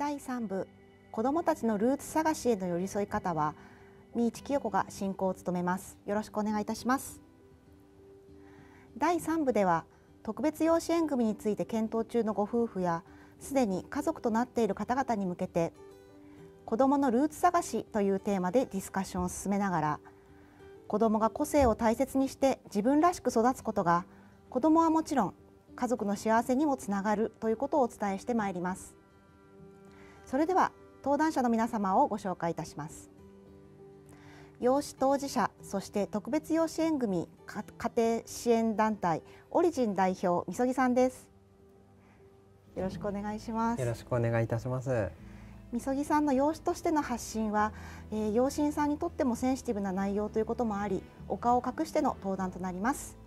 第3部子どもたちのルーツ探しへの寄り添い方は三市清子が進行を務めます。よろしくお願いいたします。第3部では特別養子縁組について検討中のご夫婦やすでに家族となっている方々に向けて子どものルーツ探しというテーマでディスカッションを進めながら子どもが個性を大切にして自分らしく育つことが子どもはもちろん家族の幸せにもつながるということをお伝えしてまいります。それでは登壇者の皆様をご紹介いたします。養子当事者そして特別養子縁組家庭支援団体オリジン代表みそぎさんです。よろしくお願いします。よろしくお願いいたします。みそぎさんの養子としての発信は、えー、養親さんにとってもセンシティブな内容ということもありお顔を隠しての登壇となります。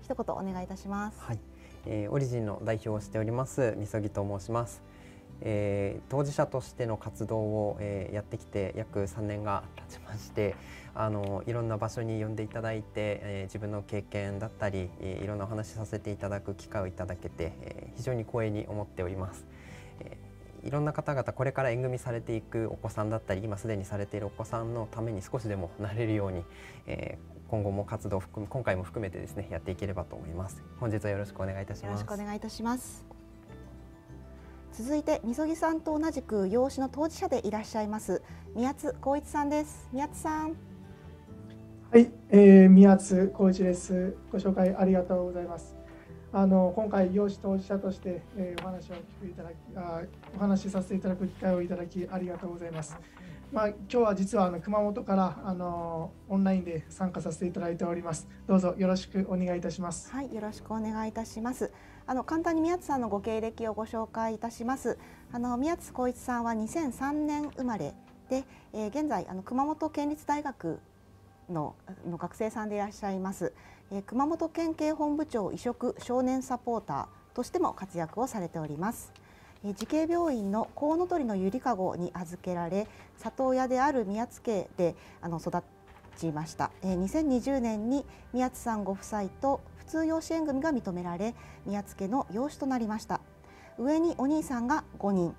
一言お願いいたします。はい、えー、オリジンの代表をしておりますみそぎと申しますえー、当事者としての活動を、えー、やってきて約3年が経ちましてあのいろんな場所に呼んでいただいて、えー、自分の経験だったり、えー、いろんなお話しさせていただく機会をいただけて、えー、非常に光栄に思っております。えー、いろんな方々これから縁組されていくお子さんだったり今すでにされているお子さんのために少しでもなれるように、えー、今後も活動を含む今回も含めてですねやっていければと思います。本日はよろしくお願いいたします。よろしくお願いいたします。続いてみそぎさんと同じく養子の当事者でいらっしゃいます宮津光一さんです宮津さんはい、えー、宮津光一ですご紹介ありがとうございますあの今回養子当事者として、えー、お話を聞くいただきあお話しさせていただく機会をいただきありがとうございますまあ、今日は実はあの熊本からあのオンラインで参加させていただいております。どうぞよろしくお願いいたします。はい、よろしくお願いいたします。あの簡単に宮津さんのご経歴をご紹介いたします。あの宮津光一さんは2003年生まれで、えー、現在あの熊本県立大学のの学生さんでいらっしゃいます。えー、熊本県警本部長移植少年サポーターとしても活躍をされております。慈恵病院のコウノトリのゆりかごに預けられ里親である宮津家であの育ちました2020年に宮津さんご夫妻と通養子縁組が認められ宮津家の養子となりました。上にお兄さんが5人。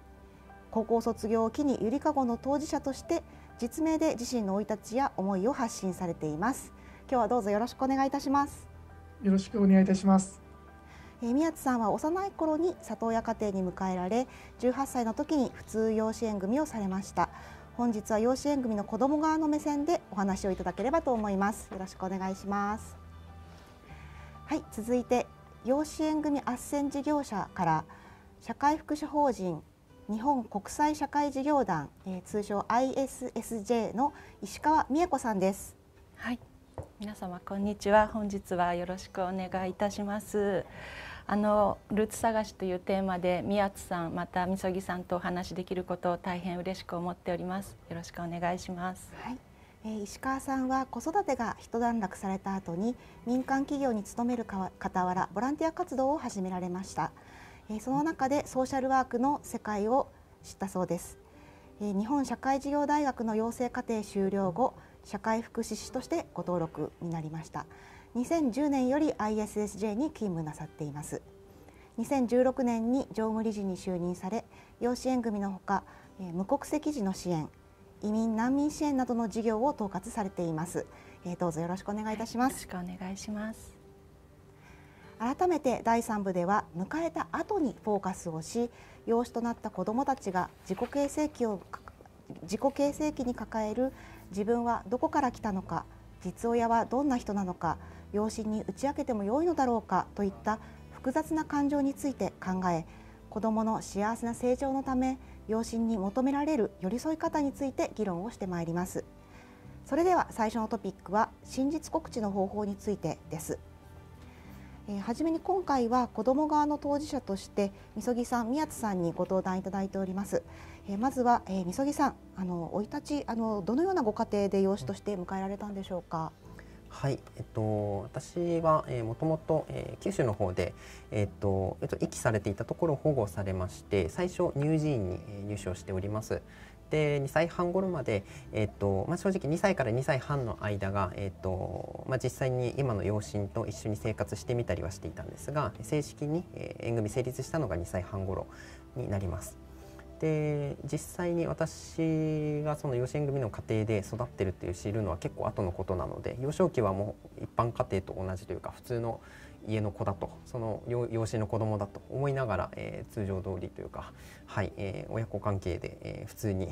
高校卒業を機にゆりかごの当事者として実名で自身の生い立ちや思いを発信されています。今日はどうぞよろしくお願いいたします。よろしくお願いいたします。え宮津さんは幼い頃に里親家庭に迎えられ18歳の時に普通養子縁組をされました。本日は養子縁組の子ども側の目線でお話をいただければと思います。よろしくお願いしますはい続いて養子縁組斡旋事業者から社会福祉法人日本国際社会事業団、えー、通称 ISSJ の石川美恵子さんです。はい。皆様こんにちは。本日はよろしくお願いいたします。あのルーツ探しというテーマで宮津さんまたみそぎさんとお話できることを大変嬉しく思っております。よろしくお願いします。はい。えー、石川さんは子育てが一段落された後に民間企業に勤めるか傍らボランティア活動を始められました、その中でソーシャルワークの世界を知ったそうです、日本社会事業大学の養成課程終了後社会福祉士としてご登録になりました。2010年より ISSJ に勤務なさっています。2016年に常務理事に就任され養子縁組のほか無国籍児の支援移民難民支援などの事業を統括されています、えー、どうぞよろしくお願いいたします、はい、よろしくお願いします。改めて第3部では迎えた後にフォーカスをし養子となった子どもたちが自己形成期を自己形成期に抱える自分はどこから来たのか実親はどんな人なのか養子に打ち明けても良いのだろうかといった複雑な感情について考え子どもの幸せな成長のため養子に求められる寄り添い方について議論をしてまいりますそれでは最初のトピックは真実告知の方法についてですえー、初めに今回は子ども側の当事者としてみそぎさん、宮津さんにご登壇いただいております。えー、まずは、えー、みそぎさん、あの生い立ちあのどのようなご家庭で養子として迎えられたんでしょうか？はい、えっと、私は、え、もともと、え、九州の方で、え、っと、えっと、遺棄されていたところを保護されまして、最初乳児院に、入所しております。で2歳半頃まで、えーとまあ、正直2歳から2歳半の間が、えーとまあ、実際に今の養親と一緒に生活してみたりはしていたんですが正式に、え、縁組成立したのが2歳半頃になります。で実際に私がその養子縁組の家庭で育ってるっていう知るのは結構後のことなので幼少期はもう一般家庭と同じというか普通の家の子だとその養子の子供だと思いながら、えー、通常通りというか、はいえー、親子関係で、えー、普通に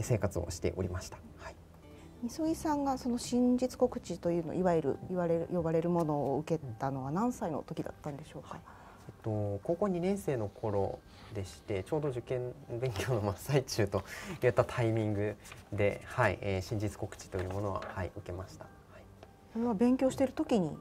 生活をしておりました。はい磯井さんがその真実告知というのいわゆる言われる呼ばれるものを受けたのは何歳の時だったんでしょうか？はい、えっと高校2年生の頃でしてちょうど受験勉強の真っ最中といったタイミングで、はいえー、真実告知というものは、はい、受けました。はい、勉強している時に？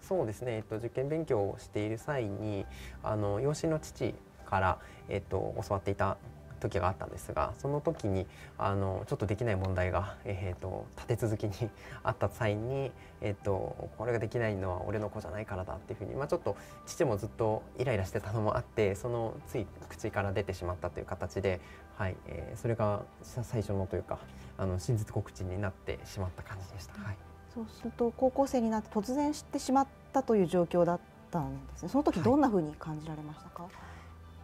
そうですね、えっと、受験勉強をしている際にあの養子の父から、えっと、教わっていた時があったんですがその時にあのちょっとできない問題が、えーと、立て続けに あった際に、えーと、これができないのは俺の子じゃないからだっていうふうに、まあ、ちょっと父もずっとイライラしてたのもあってそのつい口から出てしまったという形で、はいえー、それが最初のというかあの真実告知になってしまった感じでした。はい、そうすると高校生になって突然知ってしまったという状況だったんですね。その時どんなふうに感じられましたか、はい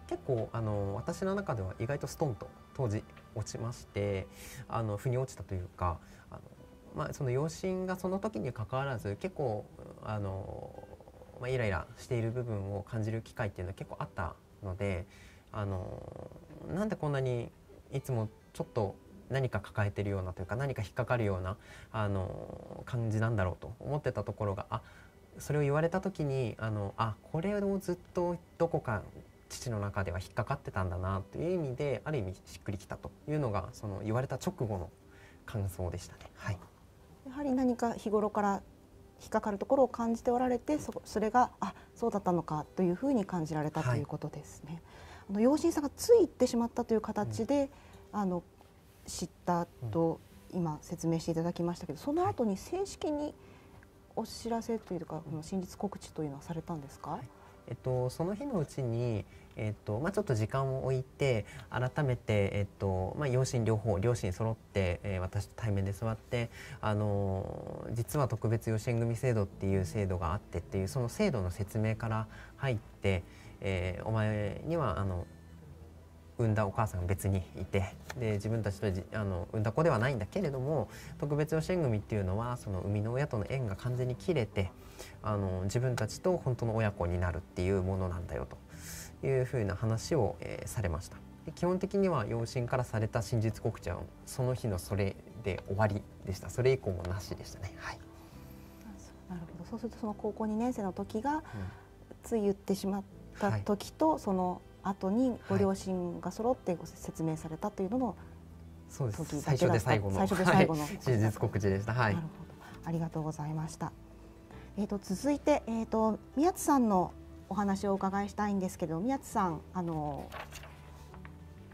結構あの私の中では意外とストンと当時落ちましてあの腑に落ちたというかあの、まあ、その養親がその時にかかわらず結構あの、まあ、イライラしている部分を感じる機会っていうのは結構あったのであのなんでこんなにいつもちょっと何か抱えてるようなというか何か引っかかるようなあの感じなんだろうと思ってたところがあそれを言われた時にあのあこれをずっとどこか父の中では引っかかってたんだなという意味である意味しっくりきたというのがその言われた直後の感想でしたね。はい、やはり何か日頃から引っかかるところを感じておられてそそれがあそうだったのかというふうに感じられたということですね。はい、あの養親さんがついてしまったという形で、うん、あの知ったと今説明していただきましたけどその後に正式にお知らせというか、この真実告知というのはされたんですか、はいえっと、その日のうちに、えっとまあ、ちょっと時間を置いて改めて、えっとまあ、養親両方両親揃って、えー、私と対面で座って、あの実は特別養子縁組制度っていう制度があってっていうその制度の説明から入って、えー、お前にはあの産んだお母さんが別にいてで自分たちとあの産んだ子ではないんだけれども特別養子縁組っていうのはその生みの親との縁が完全に切れてあの自分たちと本当の親子になるっていうものなんだよというふうな話を、えー、されました。で基本的には養親からされた真実告知はその日のそれで終わりでした。それ以降もなしでしたね。はい。なるほど。そうするとその高校2年生の時が、つい言ってしまった時と、はい、その後にご両親が揃ってご説明されたというのも、そうです最初で最後の最初で最後の、はい、真実告知でした。はい。なるほど。ありがとうございました。えっ、ー、と続いてえっ、ー、と宮津さんのお話をお伺いしたいんですけど、宮津さんあの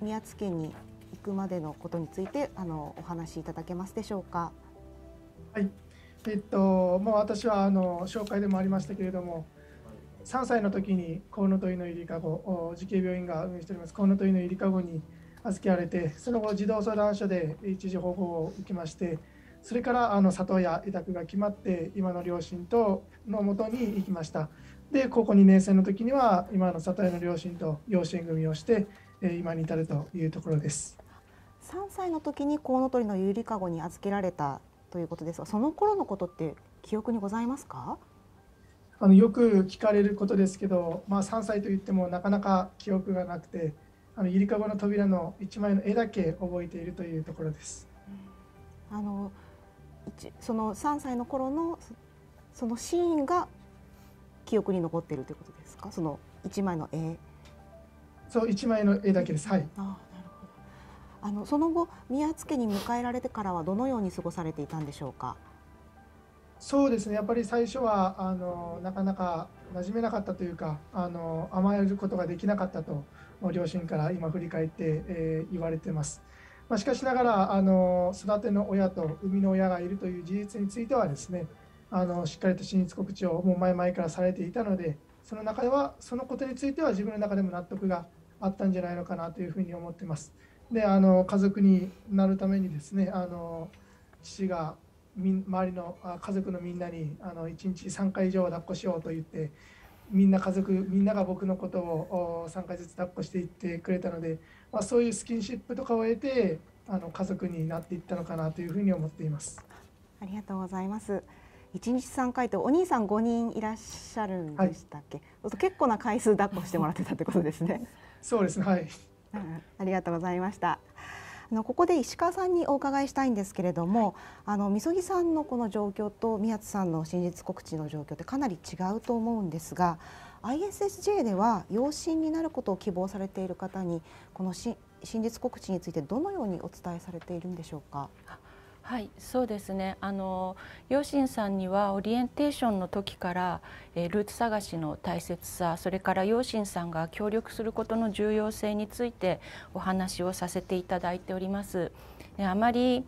宮津家に行くまでのことについてあのお話しいただけますでしょうか？はい。えっともう私はあの紹介でもありましたけれども。3歳の時にコウノトリのゆりかご慈恵病院が運営しております。コウノトリのゆりかごに預けられてその後児童相談所で一時保護を受けましてそれからあの里親委託が決まって今の両親とのもとに行きました。で高校2年生の時には今の里親の両親と養子縁組をして今に至るというところです。3歳の時にコウノトリのゆりかごに預けられたということですがその頃のことって記憶にございますか？あのよく聞かれることですけど、まあ、3歳といってもなかなか記憶がなくてあのゆりかごの扉の1枚の絵だけ覚えているというところです。あのその3歳の頃のそのシーンが記憶に残っているということですか？その1枚の絵。そう1枚の絵だけです。はい。あなるほど。あのその後宮津家に迎えられてからはどのように過ごされていたんでしょうか？そうですねやっぱり最初はあのなかなか馴染めなかったというかあの甘えることができなかったと両親から今振り返って、えー、言われてます。まあ、しかしながらあの育ての親と生みの親がいるという事実についてはですねあのしっかりと真実告知をもう前々からされていたのでその中ではそのことについては自分の中でも納得があったんじゃないのかなというふうに思ってます。であの家族になるためにですねあの父が周りの家族のみんなにあの1日3回以上抱っこしようと言ってみんな家族みんなが僕のことを3回ずつ抱っこしていってくれたので、まあ、そういうスキンシップとかを得てあの家族になっていったのかなというふうに思っています。ありがとうございます。1日3回とお兄さん5人いらっしゃるんでしたっけ、はい、結構な回数抱っこしてもらってたってことですね。そうですねはい、うん、ありがとうございましたあのここで石川さんにお伺いしたいんですけれども、はい、あのみそぎさんのこの状況と宮津さんの真実告知の状況ってかなり違うと思うんですが ISSJ では養子になることを希望されている方にこの真実告知についてどのようにお伝えされているんでしょうか？はいそうですねあの養親さんにはオリエンテーションの時から、えー、ルーツ探しの大切さそれから養親さんが協力することの重要性についてお話をさせていただいております。であまり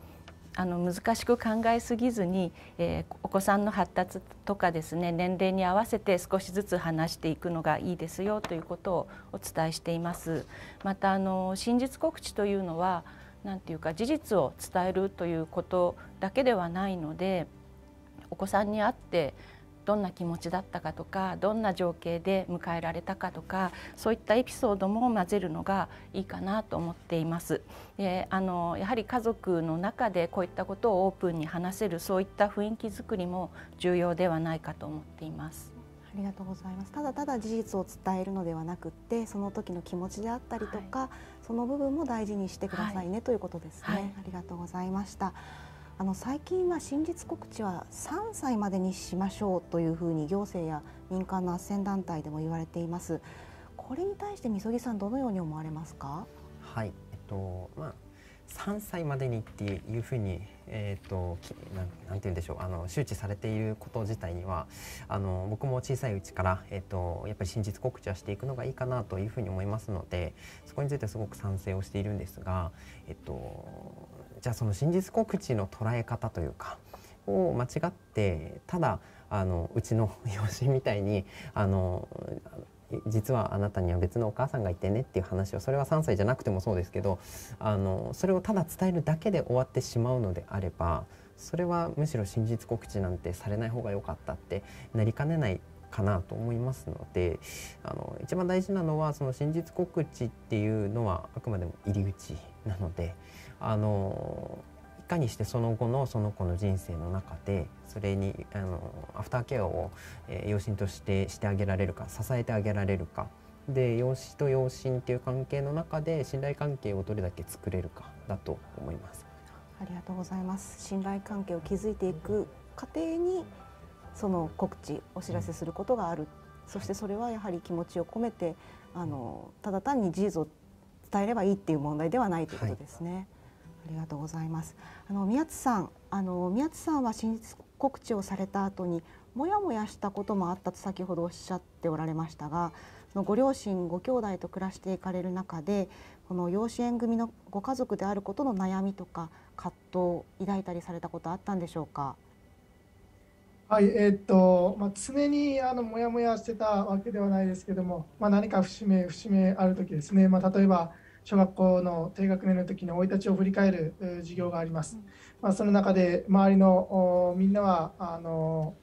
あの難しく考えすぎずに、えー、お子さんの発達とかですね年齢に合わせて少しずつ話していくのがいいですよということをお伝えしています。またあの真実告知というのは何て言うか事実を伝えるということだけではないのでお子さんに会ってどんな気持ちだったかとかどんな情景で迎えられたかとかそういったエピソードも混ぜるのがいいかなと思っています。であのやはり家族の中でこういったことをオープンに話せるそういった雰囲気づくりも重要ではないかと思っています。ありがとうございます。ただただ事実を伝えるのではなくてその時の気持ちであったりとか、はい、その部分も大事にしてくださいね、はい、ということですね、はい、ありがとうございました。あの最近は真実告知は3歳までにしましょうというふうに行政や民間の斡旋団体でも言われています。これに対してみそぎさんどのように思われますか？はい、えっとまあ3歳までにっていうふうに、えーと、ななんて言うんでしょうあの周知されていること自体にはあの僕も小さいうちから、えーと、やっぱり真実告知はしていくのがいいかなというふうに思いますのでそこについてすごく賛成をしているんですが、えーと、じゃあその真実告知の捉え方というかを間違ってただあのうちの養子みたいにあの実はあなたには別のお母さんがいてねっていう話をそれは3歳じゃなくてもそうですけどあのそれをただ伝えるだけで終わってしまうのであればそれはむしろ真実告知なんてされない方が良かったってなりかねないかなと思いますのであの一番大事なのはその真実告知っていうのはあくまでも入り口なのであのかにしてその後のその子の人生の中でそれにあのアフターケアを、えー、養親としてしてあげられるか支えてあげられるかで養子と養親っていう関係の中で信頼関係をどれだけ作れるかだと思います。ありがとうございます。信頼関係を築いていく過程にその告知お知らせすることがある、そしてそれはやはり気持ちを込めてあのただ単に事実を伝えればいいっていう問題ではないということですね。はいありがとうございます。あの宮津さん、あの宮津さんは真実告知をされた後にもやもやしたこともあったと先ほどおっしゃっておられましたが、のご両親ご兄弟と暮らしていかれる中で、この養子縁組のご家族であることの悩みとか葛藤を抱いたりされたことあったんでしょうか？はい、えー、っと、まあ、常にあのもやもやしてたわけではないですけども、まあ、何か節目節目ある時ですね、まあ、例えば小学校の低学年の時の生い立ちを振り返る授業があります。まあ、その中で周りのみんなはあの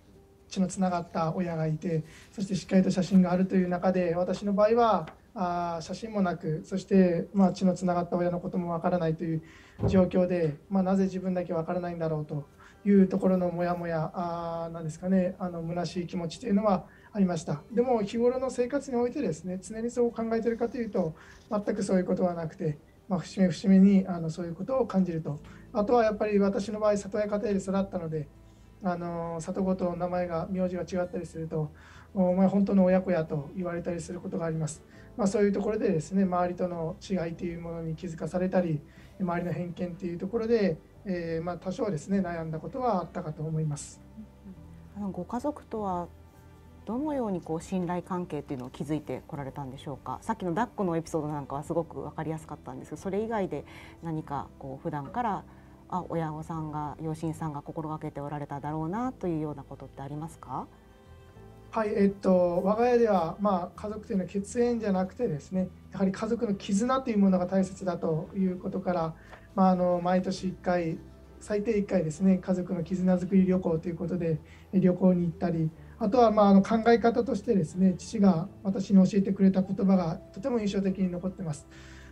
血のつながった親がいてそしてしっかりと写真があるという中で私の場合はあ写真もなくそして、まあ、血のつながった親のこともわからないという状況で、まあ、なぜ自分だけわからないんだろうというところのモヤモヤあなんですかねあの虚しい気持ちというのはありました。でも日頃の生活においてですね常にそう考えているかというと全くそういうことはなくて、まあ、節目節目にあのそういうことを感じると。あとはやっぱり私の場合里親家庭で育ったのであの里ごと名前が名字が違ったりするとお前本当の親子やと言われたりすることがあります、まあ、そういうところでですね周りとの違いというものに気づかされたり周りの偏見というところで、えー、まあ、多少ですね悩んだことはあったかと思います。ご家族とはどのようにこう信頼関係っていうのを築いてこられたんでしょうか？さっきの抱っこのエピソードなんかはすごく分かりやすかったんですけどそれ以外で何かこう普段からあ親御さんが養親さんが心がけておられただろうなというようなことってありますか？はい、えっと、我が家では、まあ、家族というのは血縁じゃなくてですねやはり家族の絆というものが大切だということから、まあ、あの毎年1回最低1回ですね家族の絆づくり旅行ということで旅行に行ったりあとはまああの考え方としてですね父が私に教えてくれた言葉がとても印象的に残ってます。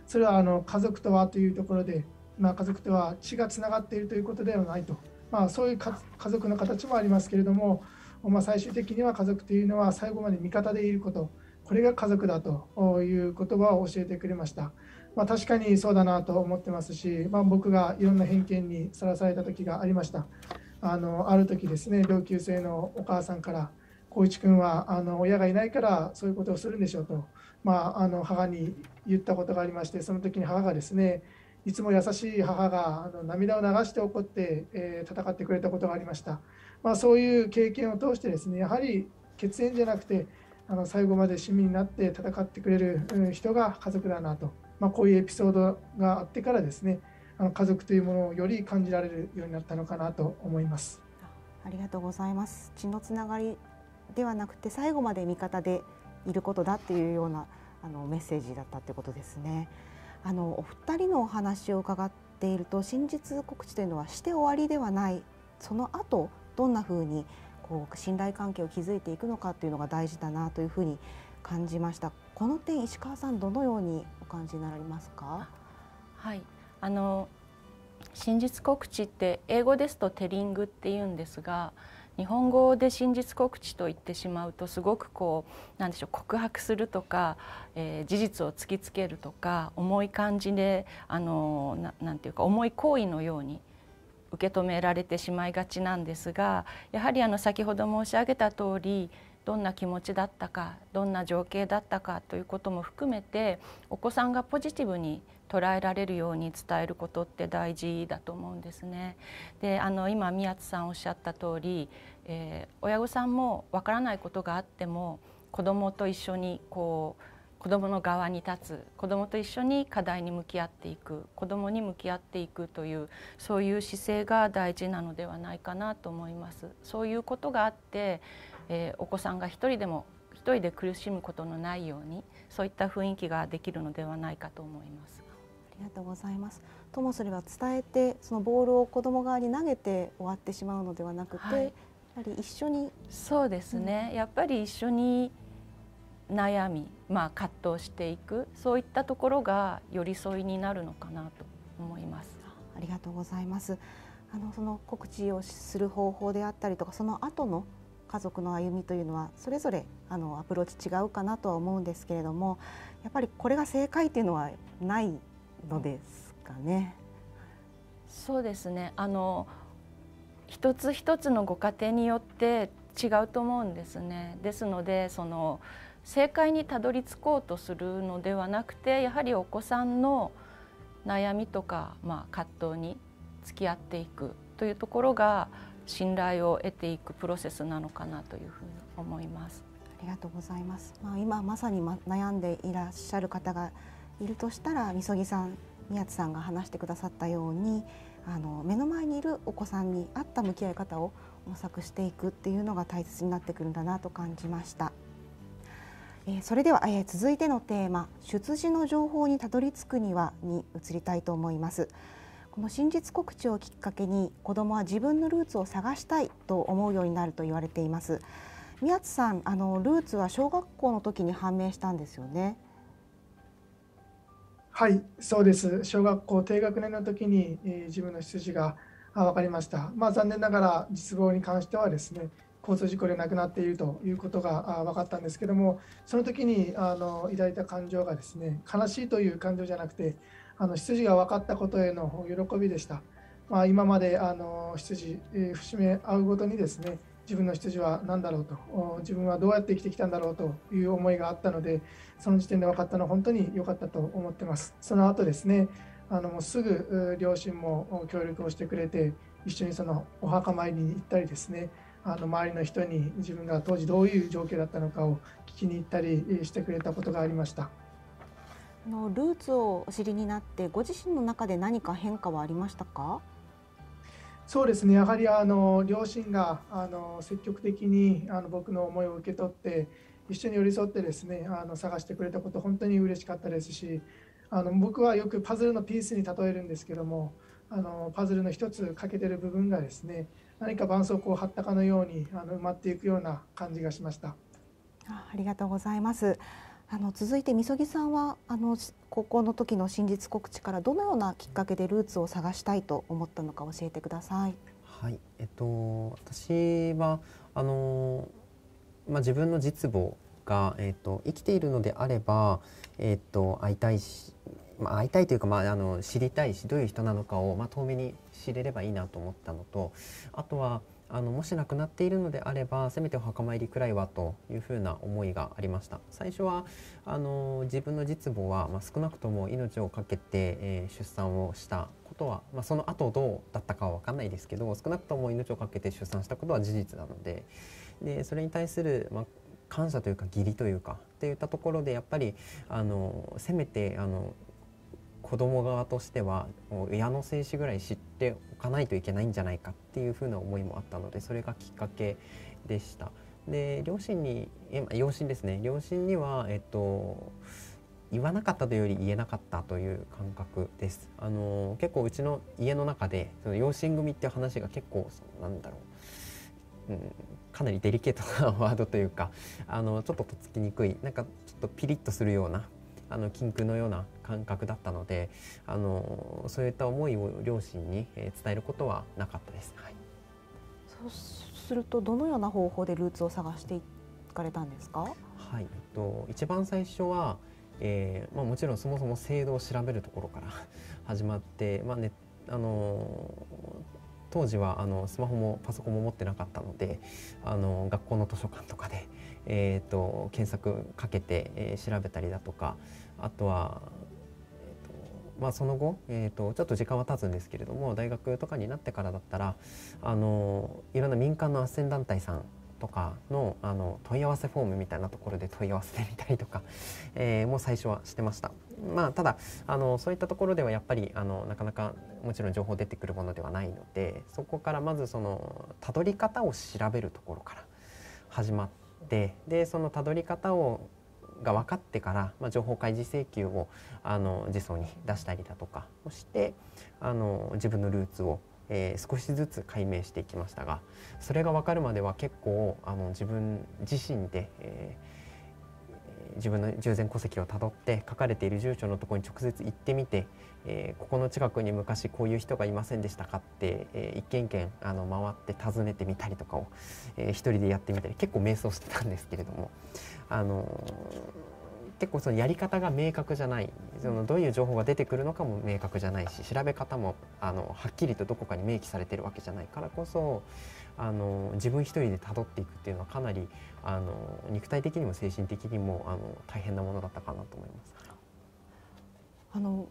それはあの家族とはというところで、まあ、家族とは血がつながっているということではないと、まあ、そういう家族の形もありますけれども、まあ、最終的には家族というのは最後まで味方でいることこれが家族だという言葉を教えてくれました。まあ、確かにそうだなと思ってますし、まあ、僕がいろんな偏見にさらされた時がありました。あのある時ですね同級生のお母さんから光一君はあの親がいないからそういうことをするんでしょうと、まあ、あの母に言ったことがありましてその時に母がですねいつも優しい母があの涙を流して怒って、えー、戦ってくれたことがありました、まあ、そういう経験を通してですねやはり血縁じゃなくてあの最後まで市民になって戦ってくれる人が家族だなと、まあ、こういうエピソードがあってからですねあの家族というものをより感じられるようになったのかなと思います。ありがとうございます。血のつながりではなくて最後まで味方でいることだっていうようなあのメッセージだったってことですね。あのお二人のお話を伺っていると真実告知というのはして終わりではないその後どんなふうにこう信頼関係を築いていくのかというのが大事だなというふうに感じました。この点石川さんどのようにお感じになられますか？はい、あの真実告知って英語ですとテリングって言うんですが。日本語で真実告知と言ってしまうとすごくこうなんでしょう告白するとか、えー、事実を突きつけるとか重い感じであのななんていうか重い行為のように受け止められてしまいがちなんですがやはりあの先ほど申し上げた通りどんな気持ちだったかどんな情景だったかということも含めてお子さんがポジティブに捉えられるように伝えることって大事だと思うんですね。であの今宮津さんおっしゃった通り、えー、親御さんもわからないことがあっても子どもと一緒にこう子どもの側に立つ子どもと一緒に課題に向き合っていく子どもに向き合っていくというそういう姿勢が大事なのではないかなと思います。そういうことがあって、えー、お子さんが一人でも一人で苦しむことのないようにそういった雰囲気ができるのではないかと思います。りがとうございます。ともすれば伝えてそのボールを子供側に投げて終わってしまうのではなくて、はい、やはり一緒にそうですね、うん、やっぱり一緒に悩み、まあ、葛藤していくそういったところが寄り添いになるのかなと思います。ありがとうございます。あのその告知をする方法であったりとかその後の家族の歩みというのはそれぞれあのアプローチ違うかなとは思うんですけれどもやっぱりこれが正解っていうのはないのですかね。そうですねあの一つ一つのご家庭によって違うと思うんですね。ですのでその正解にたどり着こうとするのではなくてやはりお子さんの悩みとか、まあ、葛藤に付き合っていくというところが信頼を得ていくプロセスなのかなというふうに思います。ありがとうございます。まあ、今まさに悩んでいらっしゃる方がいるとしたらみそぎさん宮津さんが話してくださったようにあの目の前にいるお子さんに合った向き合い方を模索していくっていうのが大切になってくるんだなと感じました。えー、それでは、えー、続いてのテーマ「出自の情報にたどり着くには」に移りたいと思います。この真実告知をきっかけに子どもは自分のルーツを探したいと思うようになると言われています。宮津さんあのルーツは小学校の時に判明したんですよね。はい、そうです。小学校低学年の時に、えー、自分の出自が分かりました。まあ、残念ながら実望に関してはですね、交通事故で亡くなっているということが分かったんですけども、その時にあの抱いた感情がですね、悲しいという感情じゃなくて、あの出自が分かったことへの喜びでした。まあ、今まであの出自、えー、節目合うごとにですね、自分の出自は何だろうと自分はどうやって生きてきたんだろうという思いがあったのでその時点で分かったのは本当に良かったと思ってますその後ですねあのもうすぐ両親も協力をしてくれて一緒にそのお墓参りに行ったりですねあの周りの人に自分が当時どういう状況だったのかを聞きに行ったりしてくれたことがありました。あのルーツをお知りになってご自身の中で何か変化はありましたか？そうですねやはりあの両親があの積極的にあの僕の思いを受け取って一緒に寄り添ってですねあの探してくれたこと本当に嬉しかったですしあの僕はよくパズルのピースに例えるんですけどもあのパズルの一つ欠けてる部分がですね何か絆創膏を貼ったかのようにあの埋まっていくような感じがしました。ありがとうございます。あの続いてみそぎさんはあの高校の時の真実告知からどのようなきっかけでルーツを探したいと思ったのか教えてください。はい、えっと私はあのまあ自分の実母がえっと生きているのであればえっと会いたいし。まあ、会いたいというか、まあ、あの知りたいしどういう人なのかを、まあ、遠目に知れればいいなと思ったのとあとはあのもし亡くなっているのであればせめてお墓参りくらいはというふうな思いがありました。最初はあの自分の実母は、まあ、少なくとも命を懸けて、えー、出産をしたことは、まあ、その後どうだったかは分かんないですけど少なくとも命を懸けて出産したことは事実なのででそれに対する、まあ、感謝というか義理というかっていったところでやっぱりあのせめてあの子供側としては親の精子ぐらい知っておかないといけないんじゃないかっていうふうな思いもあったのでそれがきっかけでした。で両親に両親ですね両親には、えっと、言わなかったというより言えなかったという感覚です。あの結構うちの家の中でその養子組っていう話が結構なんだろう、うん、かなりデリケートなワードというかあのちょっととっつきにくいなんかちょっとピリッとするようなあの禁句のような感覚だったのであのそういった思いを両親に伝えることはなかったです。はい、そうするとどのような方法でルーツを探していかれたんですか？はい、えっと、一番最初は、えーまあ、もちろんそもそも制度を調べるところから 始まって、まあねあの当時はあのスマホもパソコンも持ってなかったのであの学校の図書館とかで、えーと、検索かけて、えー、調べたりだとかあとは、えーとまあ、その後、えーと、ちょっと時間は経つんですけれども大学とかになってからだったらあのいろんな民間の斡旋団体さんとかのあの問い合わせフォームみたいなところで問い合わせてみたりとか、えー、も最初はしてました。まあ、ただあのそういったところではやっぱりあのなかなかもちろん情報出てくるものではないのでそこからまずそのたどり方を調べるところから始まってでそのたどり方をが分かってから、まあ、情報開示請求をあの児相に出したりだとかそしてあの自分のルーツを、えー、少しずつ解明していきましたがそれが分かるまでは結構あの自分自身で、えー自分の従前戸籍をたどって書かれている住所のところに直接行ってみて、えー、ここの近くに昔こういう人がいませんでしたかって、えー、一軒一軒あの回って訪ねてみたりとかを、えー、一人でやってみたり結構迷走してたんですけれども、あの結構そのやり方が明確じゃないそのどういう情報が出てくるのかも明確じゃないし調べ方もあのはっきりとどこかに明記されてるわけじゃないからこそあの自分一人で辿っていくっていうのはかなりあの肉体的にも精神的にもあの大変なものだったかなと思います。あの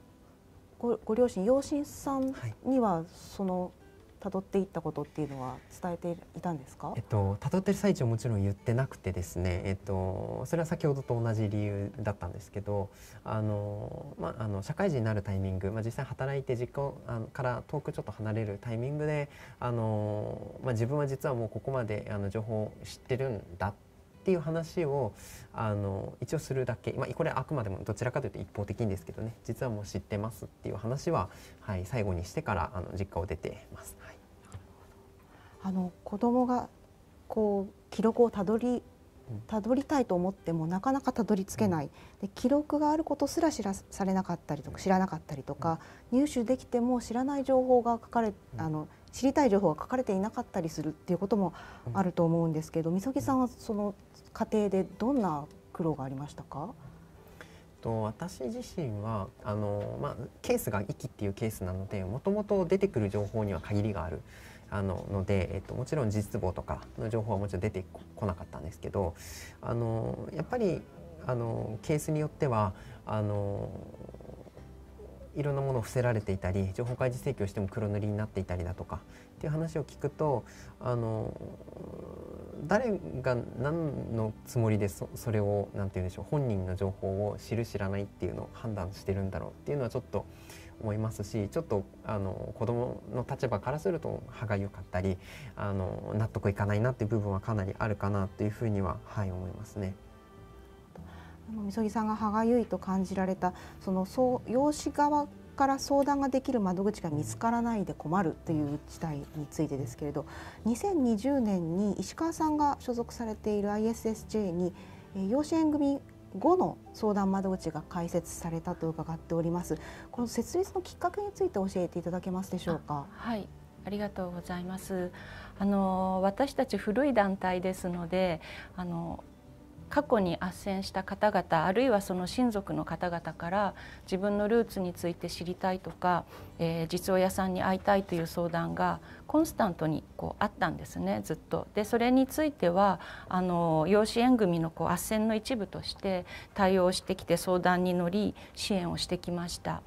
ごご両親養親さんには、その辿っていったことっていうのは伝えていたんですか？えっと辿ってる最中もちろん言ってなくてですね、えっとそれは先ほどと同じ理由だったんですけど、あのまああの社会人になるタイミング、まあ実際働いて実家あのから遠くちょっと離れるタイミングで、あのまあ自分は実はもうここまであの情報を知ってるんだっていう話をあの一応するだけ、まあ、これあくまでもどちらかというと一方的にですけどね。実はもう知ってますっていう話は、はい、最後にしてからあの実家を出てます。はい、あの子供がこう記録をたどりたどりたいと思ってもなかなかたどり着けない、で記録があることすら知らされなかったりとか知らなかったりとか、入手できても知らない情報が書かれあの知りたい情報が書かれていなかったりするっていうこともあると思うんですけど、みそぎさんはその過程でどんな苦労がありましたか？と私自身はあの、まあ、ケースが「息」っていうケースなのでもともと出てくる情報には限りがあるあのので、えっと、もちろん実望とかの情報はもちろん出てこなかったんですけどあのやっぱりあのケースによってはあのいろんなものを伏せられていたり情報開示請求しても黒塗りになっていたりだとかっていう話を聞くとあの誰が何のつもりでそれを何て言うんでしょう本人の情報を知る知らないっていうのを判断してるんだろうっていうのはちょっと思いますしちょっとあの子どもの立場からすると歯がゆかったりあの納得いかないなっていう部分はかなりあるかなというふうには、はい、思いますね。あのみそぎさんが歯がゆいと感じられたそのそう養子側から相談ができる窓口が見つからないで困るという事態についてですけれど2020年に石川さんが所属されている ISSJ に養子縁組後の相談窓口が開設されたと伺っております。この設立のきっかけについて教えていただけますでしょうか？はいありがとうございます。あの私たち古い団体ですのであの過去に斡旋した方々あるいはその親族の方々から自分のルーツについて知りたいとか、えー、実親さんに会いたいという相談がコンスタントにこうあったんですねずっと。でそれについてはあの養子縁組のこう斡旋の一部として対応してきて相談に乗り支援をしてきました。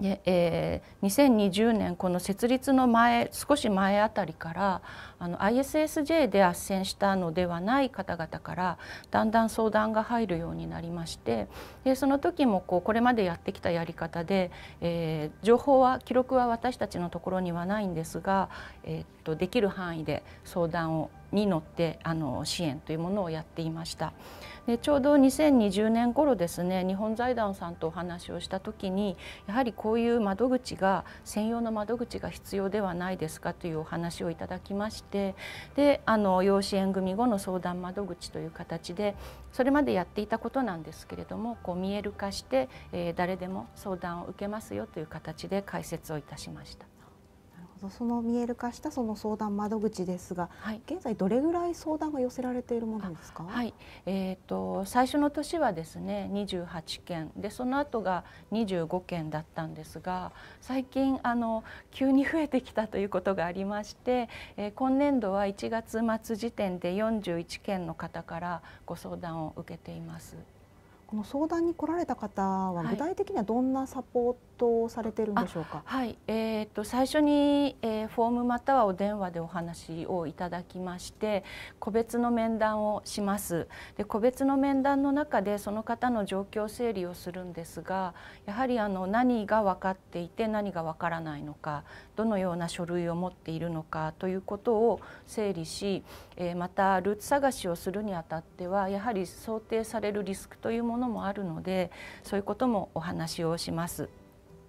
でえー、2020年この設立の前少し前あたりからあの ISSJ で斡旋したのではない方々からだんだん相談が入るようになりましてでその時もこうこれまでやってきたやり方で、えー、情報は記録は私たちのところにはないんですが、えー、っとできる範囲で相談をに乗ってあの支援というものをやっていました。でちょうど2020年頃ですね日本財団さんとお話をした時にやはりこういう窓口が専用の窓口が必要ではないですかというお話をいただきましてであの養子縁組後の相談窓口という形でそれまでやっていたことなんですけれどもこう見える化して、えー、誰でも相談を受けますよという形で解説をいたしました。その見える化したその相談窓口ですが、はい、現在どれぐらい相談が寄せられているものですか？はい、えっ、ー、と最初の年はですね、28件でその後が25件だったんですが、最近あの急に増えてきたということがありまして、えー、今年度は1月末時点で41件の方からご相談を受けています。この相談に来られた方は具体的にはどんなサポートをされてるんでしょうか？はい、えー、っと最初に、えー、フォームまたはお電話でお話をいただきまして個別の面談をします。で個別の面談の中でその方の状況整理をするんですが、やはりあの何が分かっていて何が分からないのか、どのような書類を持っているのかということを整理し、え、またルーツ探しをするにあたってはやはり想定されるリスクというものもあるのでそういうこともお話をします。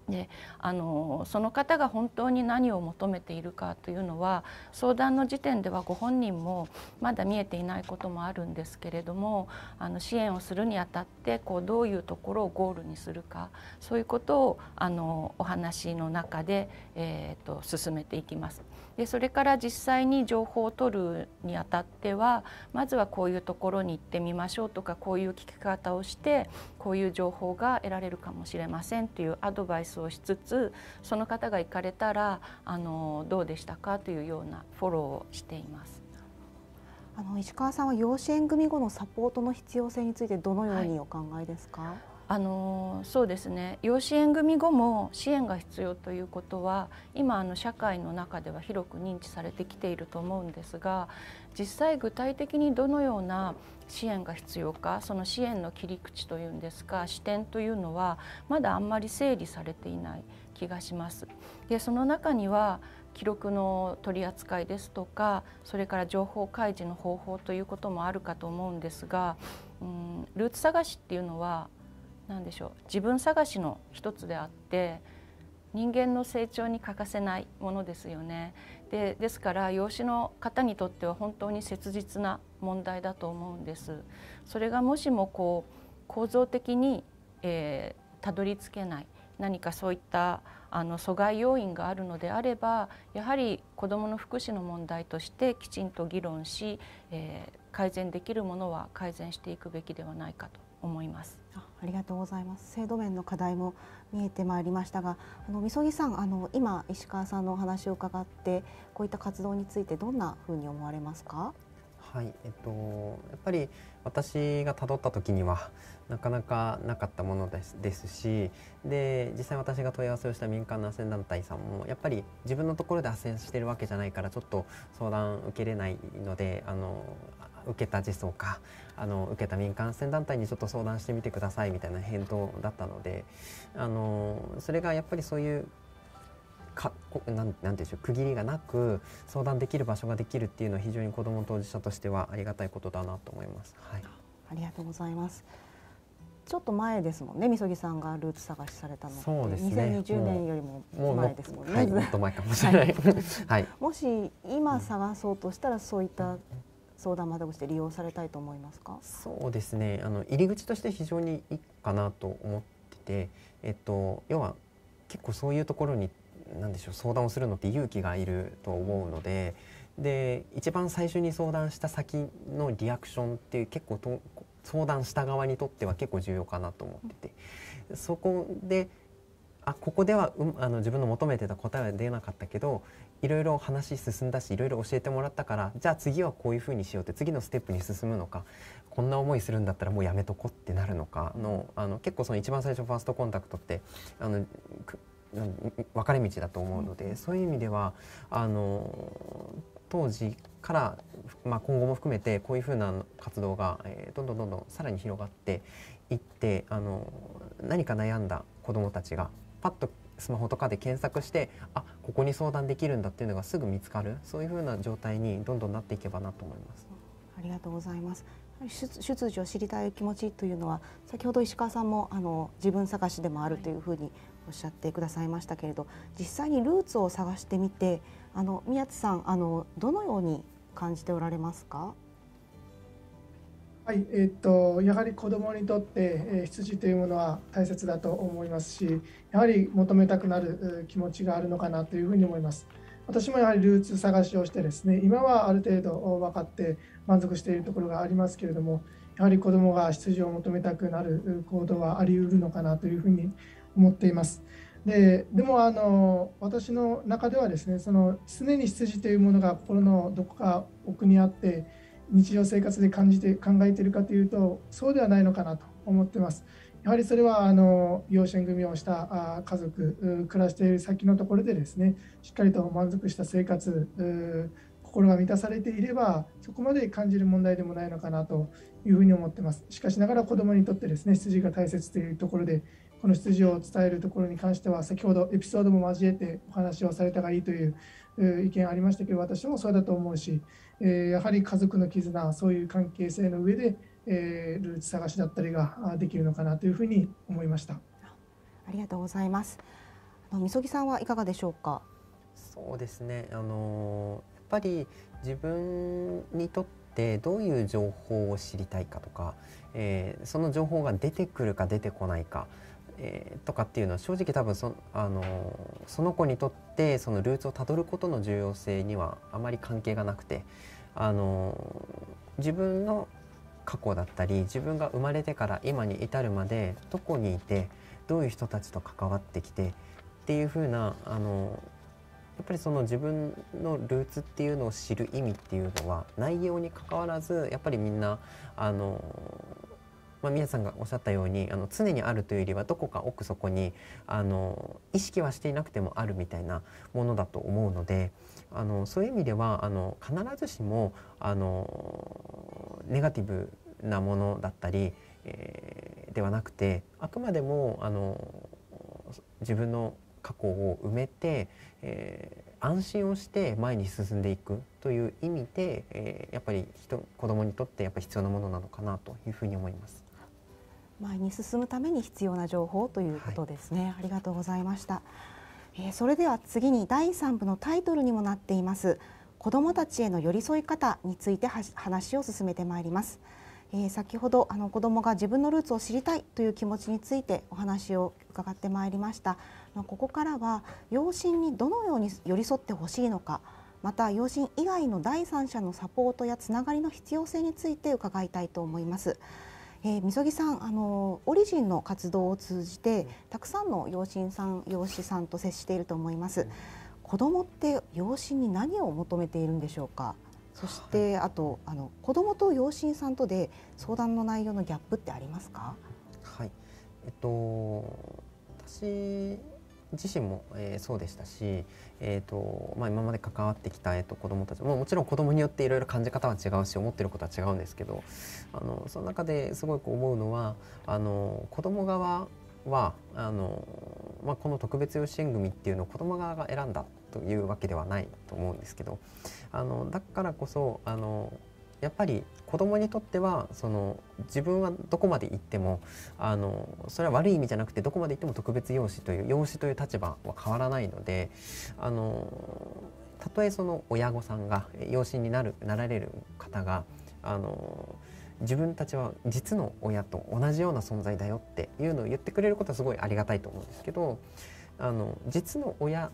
であのその方が本当に何を求めているかというのは相談の時点ではご本人もまだ見えていないこともあるんですけれどもあの支援をするにあたってこうどういうところをゴールにするかそういうことをあのお話の中で、えーと進めていきます。でそれから実際に情報を取るにあたってはまずはこういうところに行ってみましょうとかこういう聞き方をしてこういう情報が得られるかもしれませんというアドバイスをしつつその方が行かれたらあのどうでしたかというようなフォローをしています。あの石川さんは養子縁組後のサポートの必要性についてどのようにお考えですか、はいあのそうですね養子縁組後も支援が必要ということは今あの社会の中では広く認知されてきていると思うんですが実際具体的にどのような支援が必要かその支援の切り口というんですか視点というのはまだあんまり整理されていない気がします。でその中には記録の取り扱いですとかそれから情報開示の方法ということもあるかと思うんですが、うん、ルーツ探しっていうのは何でしょう自分探しの一つであって人間の成長に欠かせないものですよね。でですから養子の方にとっては本当に切実な問題だと思うんです。それがもしもこう構造的に、えー、たどり着けない何かそういったあの阻害要因があるのであればやはり子どもの福祉の問題としてきちんと議論し、えー、改善できるものは改善していくべきではないかと思います。ありがとうございます。制度面の課題も見えてまいりましたが、あのみそぎさん、あの今石川さんのお話を伺ってこういった活動についてどんなふうに思われますか？はい、えっとやっぱり私がたどった時にはなかなかなかったものですですしで実際私が問い合わせをした民間の斡旋団体さんもやっぱり自分のところで斡旋してるわけじゃないからちょっと相談受けれないのであの受けた児相かあの受けた民間斡旋団体にちょっと相談してみてくださいみたいな返答だったのであのそれがやっぱりそういうかなんなんでしょう区切りがなく相談できる場所ができるっていうのは非常に子ども当事者としてはありがたいことだなと思います。はい、ありがとうございます。ちょっと前ですもんね、みそぎさんがルーツ探しされたのそうですね。2020年よりも前ですもんね。はい、もっと前かもしれない。はい。もし今探そうとしたらそういった相談窓口で利用されたいと思いますか？そうですね。あの入り口として非常にいいかなと思ってて、えっと要は結構そういうところに何でしょう相談をするのって勇気がいると思うので。で一番最初に相談した先のリアクションっていう結構と相談した側にとっては結構重要かなと思っててそこであここでは、うん、あの自分の求めてた答えは出なかったけどいろいろ話進んだしいろいろ教えてもらったからじゃあ次はこういうふうにしようって次のステップに進むのかこんな思いするんだったらもうやめとこってなるのかのあの結構その一番最初ファーストコンタクトってあの分かれ道だと思うので、そういう意味ではあの当時から、まあ、今後も含めてこういうふうな活動が、えー、どんどんどんどんさらに広がっていってあの何か悩んだ子どもたちがパッとスマホとかで検索してあここに相談できるんだっていうのがすぐ見つかるそういうふうな状態にどんどんなっていけばなと思います。ありがとうございます。出自を知りたい気持ちというのは先ほど石川さんもあの自分探しでもあるというふうにおっしゃってくださいましたけれど実際にルーツを探してみてあの宮津さんあのどのように感じておられますか？はい、えー、っとやはり子どもにとって、えー、羊というものは大切だと思いますしやはり求めたくなる気持ちがあるのかなというふうに思います。私もやはりルーツ探しをしてですね今はある程度分かって満足しているところがありますけれどもやはり子どもが出自を求めたくなる行動はありうるのかなというふうに思っています。ででもあの私の中ではですねその常に羊というものが心のどこか奥にあって日常生活で感じて考えているかというとそうではないのかなと思ってます。やはりそれはあの養子縁組をした家族暮らしている先のところでですねしっかりと満足した生活心が満たされていればそこまで感じる問題でもないのかなというふうに思ってます。しかしながら子どもにとってですね羊が大切というところでこの出自を伝えるところに関しては先ほどエピソードも交えてお話をされたがいいという意見ありましたけど私もそうだと思うし、えやはり家族の絆そういう関係性の上で、えルーツ探しだったりができるのかなというふうに思いました。ありがとうございます。あのみそぎさんはいかがでしょうか？そうですね。あのやっぱり自分にとってどういう情報を知りたいかとか、えー、その情報が出てくるか出てこないかえー、とかっていうのは正直多分そあのその子にとってそのルーツをたどることの重要性にはあまり関係がなくてあの自分の過去だったり自分が生まれてから今に至るまでどこにいてどういう人たちと関わってきてっていうふうなあのやっぱりその自分のルーツっていうのを知る意味っていうのは内容にかかわらずやっぱりみんなあのまあ、宮さんがおっしゃったようにあの常にあるというよりはどこか奥底にあの意識はしていなくてもあるみたいなものだと思うのであのそういう意味ではあの必ずしもあのネガティブなものだったり、えー、ではなくてあくまでもあの自分の過去を埋めて、えー、安心をして前に進んでいくという意味で、えー、やっぱり人子どもにとってやっぱ必要なものなのかなというふうに思います。前に進むために必要な情報ということですね、はい、ありがとうございました、えー、それでは次に第3部のタイトルにもなっています。子どもたちへの寄り添い方について話を進めてまいります、えー、先ほどあの子どもが自分のルーツを知りたいという気持ちについてお話を伺ってまいりました。ここからは養親にどのように寄り添ってほしいのかまた養親以外の第三者のサポートやつながりの必要性について伺いたいと思います。えー、みそぎさんあのオリジンの活動を通じてたくさんの養親さん養子さんと接していると思います。子供って養子に何を求めているんでしょうか？そしてあとあの子供と養親さんとで相談の内容のギャップってありますか？はい。えっと私自身も、えー、そうでしたし、えーとまあ、今まで関わってきた、えーと、子どもたちももちろん子どもによっていろいろ感じ方は違うし思ってることは違うんですけどあのその中ですごく思うのはあの子ども側はあの、まあ、この特別養子縁組っていうのを子ども側が選んだというわけではないと思うんですけどあのだからこそあのやっぱり子供にとってはその自分はどこまで行ってもあのそれは悪い意味じゃなくてどこまで行っても特別養子という養子という立場は変わらないのであのたとえその親御さんが養子になるなられる方があの自分たちは実の親と同じような存在だよっていうのを言ってくれることはすごいありがたいと思うんですけどあの実の親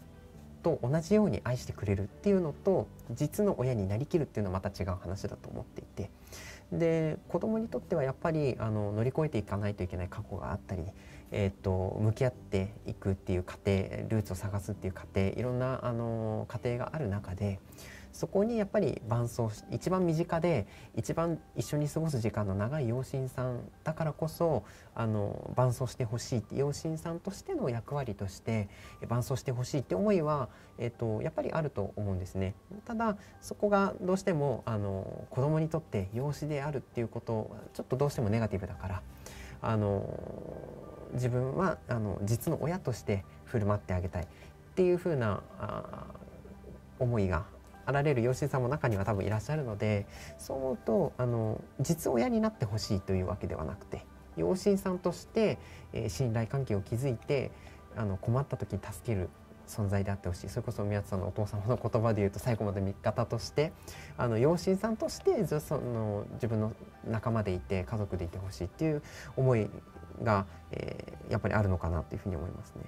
と同じように愛してくれるっていうのと実の親になりきるっていうのはまた違う話だと思っていて。で子供にとってはやっぱりあの乗り越えていかないといけない過去があったり、えーと、向き合っていくっていう過程ルーツを探すっていう過程いろんなあの過程がある中でそこにやっぱり伴走一番身近で一番一緒に過ごす時間の長い養親さんだからこそあの伴走してほしい養親さんとしての役割として伴走してほしいって思いは、えっと、やっぱりあると思うんですね。ただそこがどうしてもあの子供にとって養子であるっていうことちょっとどうしてもネガティブだからあの自分はあの実の親として振る舞ってあげたいっていうふうなあ思いがあられる養子さんも中には多分いらっしゃるのでそう思うとあの実親になってほしいというわけではなくて養子さんとして、えー、信頼関係を築いてあの困った時に助ける存在であってほしいそれこそ宮津さんのお父様の言葉で言うと最後まで味方としてあの養子さんとしてその自分の仲間でいて家族でいてほしいっていう思いが、えー、やっぱりあるのかなというふうに思いますね。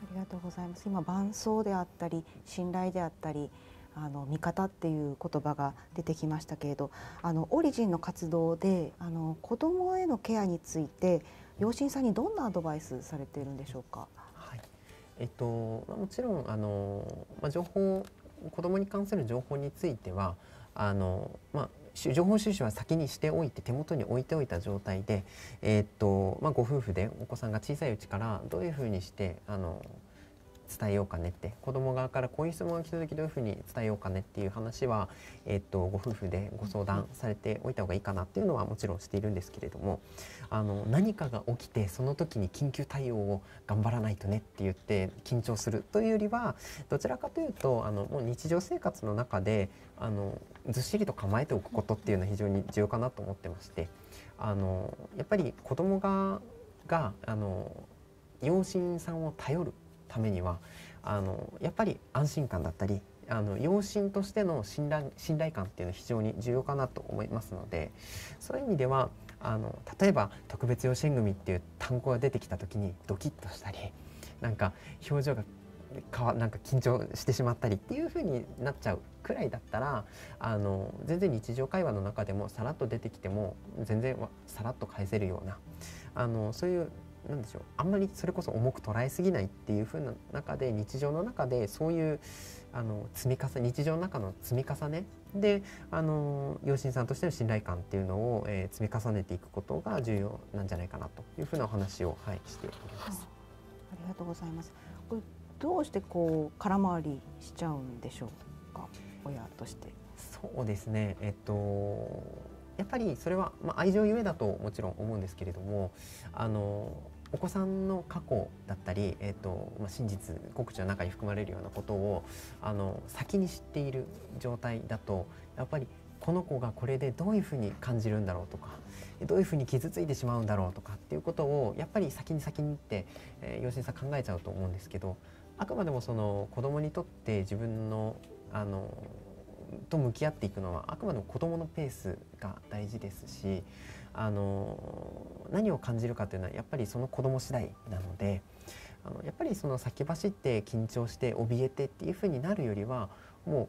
ありがとうございます。今伴奏であったり信頼であったりあの味方っていう言葉が出てきましたけれどあのオリジンの活動であの子どもへのケアについて養親さんにどんなアドバイスされているんでしょうか？はい、えっともちろんあの、まあ、情報子どもに関する情報についてはあの、まあ、情報収集は先にしておいて手元に置いておいた状態で、えー、っとまあ、ご夫婦でお子さんが小さいうちからどういうふうにしてあの伝えようかねって子供側からこういう質問が来た時どういうふうに伝えようかねっていう話は、え、っとご夫婦でご相談されておいた方がいいかなっていうのはもちろんしているんですけれどもあの何かが起きてその時に緊急対応を頑張らないとねって言って緊張するというよりはどちらかというとあのもう日常生活の中であのずっしりと構えておくことっていうのは非常に重要かなと思ってましてあのやっぱり子供ががあの養親さんを頼るためにはあのやっぱり安心感だったりあの養親としての信頼信頼感っていうのは非常に重要かなと思いますのでそういう意味ではあの例えば特別養子縁組っていう単語が出てきた時にドキッとしたりなんか表情がかわなんか緊張してしまったりっていう風になっちゃうくらいだったらあの全然日常会話の中でもさらっと出てきても全然さらっと返せるようなあのそういうなんでしょうあんまりそれこそ重く捉えすぎないっていう風な中で日常の中でそういうあの積み重ね日常の中の積み重ねであの養親さんとしての信頼感っていうのを、えー、積み重ねていくことが重要なんじゃないかなというふうなお話を、はい、しております。ありがとうございます。これどうしてこう空回りしちゃうんでしょうか？親として。そうですね。えっとやっぱりそれは、まあ、愛情ゆえだともちろん思うんですけれどもあのお子さんの過去だったり、えーとまあ、真実告知の中に含まれるようなことをあの先に知っている状態だとやっぱりこの子がこれでどういうふうに感じるんだろうとかどういうふうに傷ついてしまうんだろうとかっていうことをやっぱり先に先にって、えー、養子さん考えちゃうと思うんですけどあくまでもその子供にとって自分のあのと向き合っていくのはあくまでも子どものペースが大事ですしあの何を感じるかというのはやっぱりその子ども次第なのであのやっぱりその先走って緊張して怯えてっていうふうになるよりはも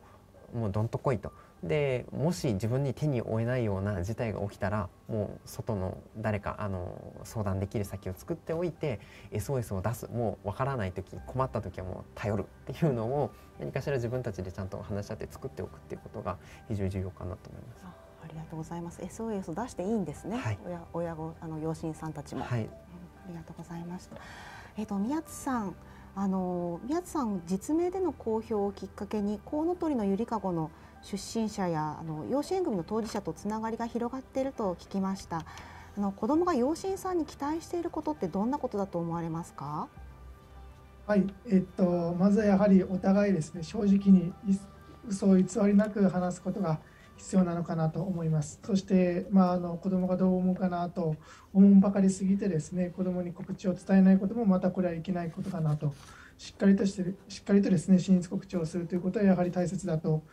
うもうどんと来いと。でもし自分に手に負えないような事態が起きたらもう外の誰かあの相談できる先を作っておいて SOS を出すもう分からない時困った時はもう頼るっていうのを何かしら自分たちでちゃんと話し合って作っておくっていうことが非常に重要かなと思います。ありがとうございます。SOS を出していいんですね。はい、親親御あの養親さんたちも、はい、ありがとうございました。えっ、ー、と宮津さんあの宮津さん実名での公表をきっかけにコウノトリのゆりかごの出身者やあの養子縁組の当事者とつながりが広がっていると聞きましたあの子どもが養親さんに期待していることってどんなことだと思われますか？はいえっとまずはやはりお互いですね正直に嘘を偽りなく話すことが必要なのかなと思います。そして、まあ、あの子どもがどう思うかなと思うばかりすぎてですね子どもに告知を伝えないこともまたこれはいけないことかなとしっかりとしてしっかりとですね真実告知をするということはやはり大切だと